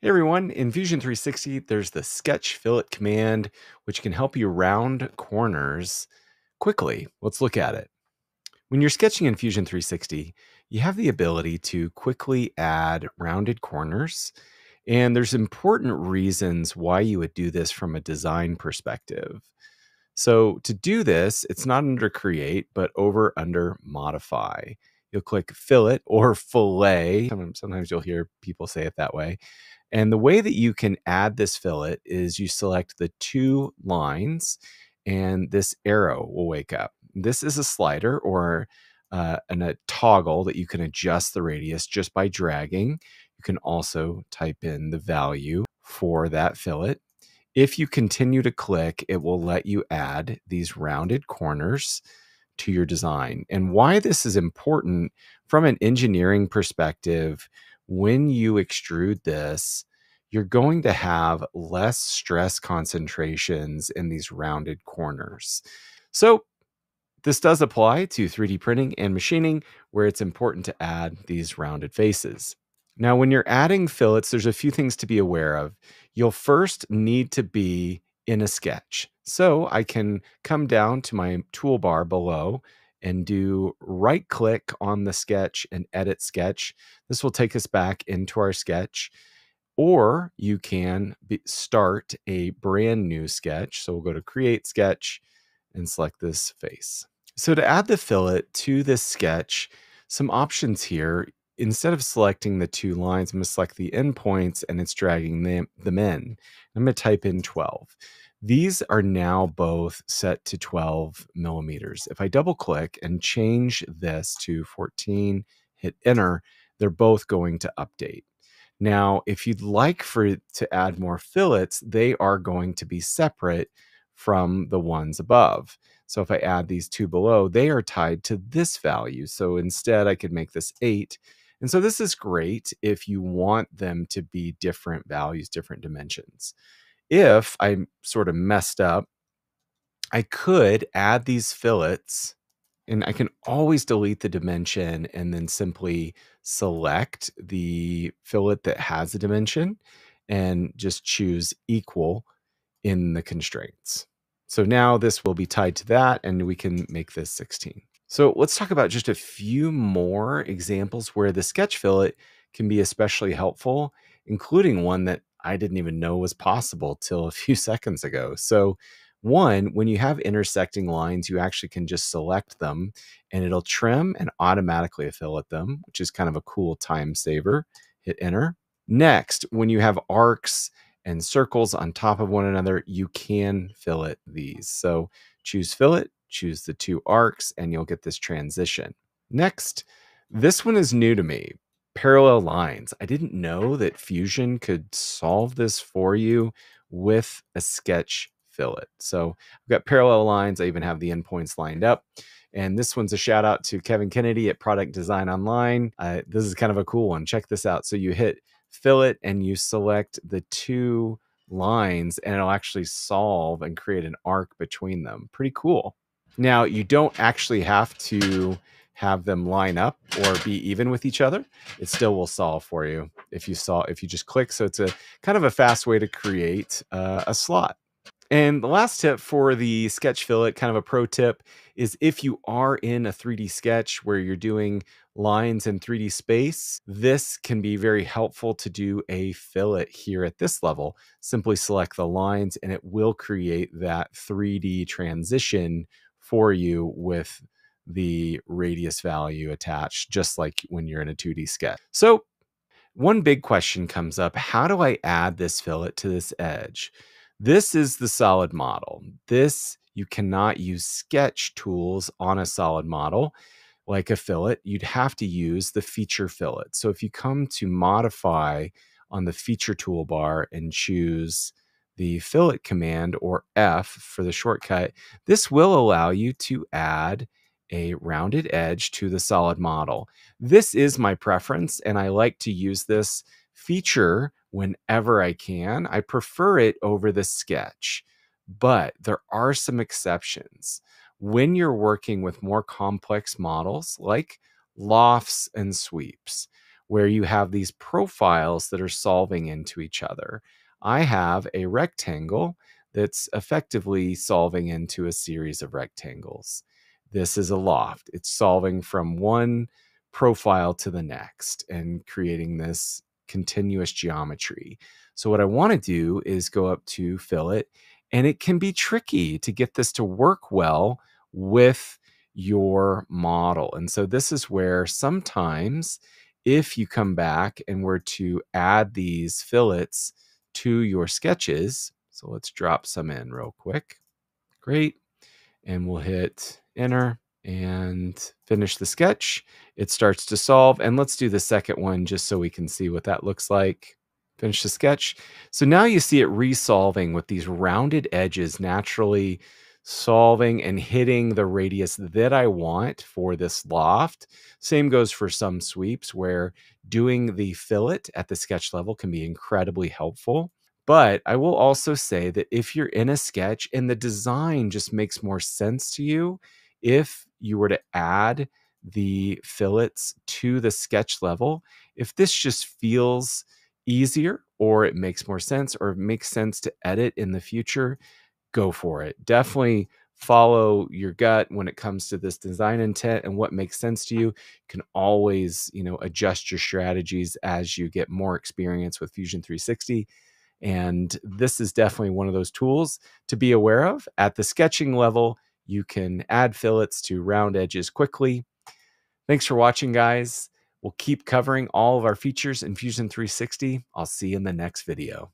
Hey everyone, in Fusion 360, there's the sketch fillet command, which can help you round corners quickly. Let's look at it. When you're sketching in Fusion 360, you have the ability to quickly add rounded corners. And there's important reasons why you would do this from a design perspective. So to do this, it's not under create, but over under modify. You'll click fillet or fillet. Sometimes you'll hear people say it that way. And the way that you can add this fillet is you select the two lines and this arrow will wake up. This is a slider or uh, and a toggle that you can adjust the radius just by dragging. You can also type in the value for that fillet. If you continue to click, it will let you add these rounded corners to your design. And why this is important from an engineering perspective, when you extrude this, you're going to have less stress concentrations in these rounded corners. So this does apply to 3D printing and machining where it's important to add these rounded faces. Now, when you're adding fillets, there's a few things to be aware of. You'll first need to be in a sketch. So I can come down to my toolbar below and do right click on the sketch and edit sketch. This will take us back into our sketch. Or you can be, start a brand new sketch. So we'll go to create sketch and select this face. So to add the fillet to this sketch, some options here. Instead of selecting the two lines, I'm to select the endpoints and it's dragging them, them in. I'm to type in 12. These are now both set to 12 millimeters. If I double click and change this to 14, hit enter, they're both going to update. Now, if you'd like for to add more fillets, they are going to be separate from the ones above. So if I add these two below, they are tied to this value. So instead I could make this eight. And so this is great if you want them to be different values, different dimensions if I sort of messed up, I could add these fillets and I can always delete the dimension and then simply select the fillet that has a dimension and just choose equal in the constraints. So now this will be tied to that and we can make this 16. So let's talk about just a few more examples where the sketch fillet can be especially helpful, including one that I didn't even know was possible till a few seconds ago. So, one, when you have intersecting lines, you actually can just select them and it'll trim and automatically fill fillet them, which is kind of a cool time saver. Hit enter. Next, when you have arcs and circles on top of one another, you can fillet these. So choose fillet, choose the two arcs, and you'll get this transition. Next, this one is new to me, parallel lines. I didn't know that Fusion could solve this for you with a sketch fillet. So I've got parallel lines. I even have the endpoints lined up. And this one's a shout out to Kevin Kennedy at Product Design Online. Uh, this is kind of a cool one. Check this out. So you hit fillet and you select the two lines and it'll actually solve and create an arc between them. Pretty cool. Now, you don't actually have to have them line up or be even with each other, it still will solve for you if you saw if you just click. So it's a kind of a fast way to create uh, a slot. And the last tip for the sketch fillet, kind of a pro tip, is if you are in a 3D sketch where you're doing lines in 3D space, this can be very helpful to do a fillet here at this level. Simply select the lines and it will create that 3D transition for you with the radius value attached, just like when you're in a 2D sketch. So one big question comes up, how do I add this fillet to this edge? This is the solid model. This, you cannot use sketch tools on a solid model like a fillet. You'd have to use the feature fillet. So if you come to modify on the feature toolbar and choose the fillet command or F for the shortcut, this will allow you to add a rounded edge to the solid model. This is my preference, and I like to use this feature whenever I can. I prefer it over the sketch, but there are some exceptions. When you're working with more complex models like lofts and sweeps, where you have these profiles that are solving into each other. I have a rectangle that's effectively solving into a series of rectangles. This is a loft. It's solving from one profile to the next and creating this continuous geometry. So what I want to do is go up to fillet and it can be tricky to get this to work well with your model. And so this is where sometimes if you come back and were to add these fillets to your sketches, so let's drop some in real quick. Great. And we'll hit enter and finish the sketch. It starts to solve. And let's do the second one just so we can see what that looks like. Finish the sketch. So now you see it resolving with these rounded edges naturally solving and hitting the radius that I want for this loft. Same goes for some sweeps where doing the fillet at the sketch level can be incredibly helpful. But I will also say that if you're in a sketch and the design just makes more sense to you, if you were to add the fillets to the sketch level, if this just feels easier or it makes more sense or it makes sense to edit in the future, go for it. Definitely follow your gut when it comes to this design intent and what makes sense to you. You can always, you know, adjust your strategies as you get more experience with Fusion 360. And this is definitely one of those tools to be aware of. At the sketching level, you can add fillets to round edges quickly. Thanks for watching, guys. We'll keep covering all of our features in Fusion 360. I'll see you in the next video.